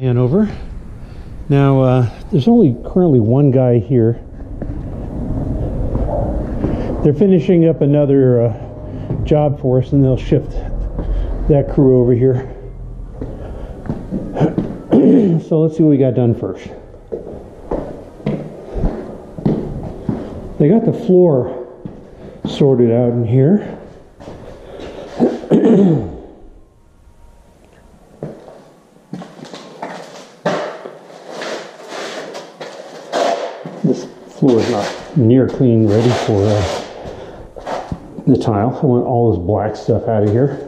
Hanover. Now, uh, there's only currently one guy here. They're finishing up another uh, job for us, and they'll shift that crew over here. so let's see what we got done first. They got the floor sorted out in here. this floor is not near clean, ready for uh, the tile. I want all this black stuff out of here.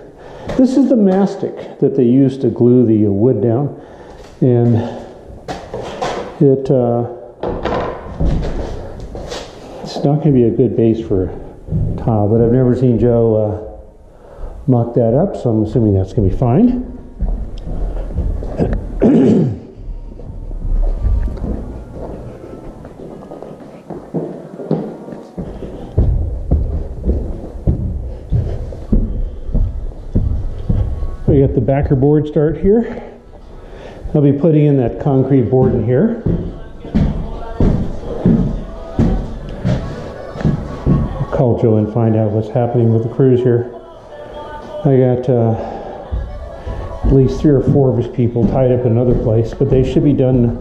This is the mastic that they use to glue the wood down, and it uh, it's not going to be a good base for tile. But I've never seen Joe uh, muck that up, so I'm assuming that's going to be fine. We got the backer board start here. I'll be putting in that concrete board in here. I'll call Joe and find out what's happening with the crews here. I got uh, at least three or four of his people tied up in another place, but they should be done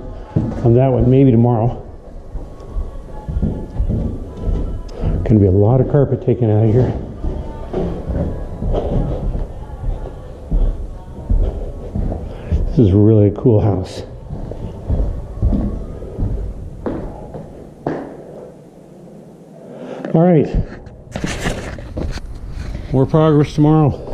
on that one maybe tomorrow. To be a lot of carpet taken out of here. Is really a cool house. All right. More progress tomorrow.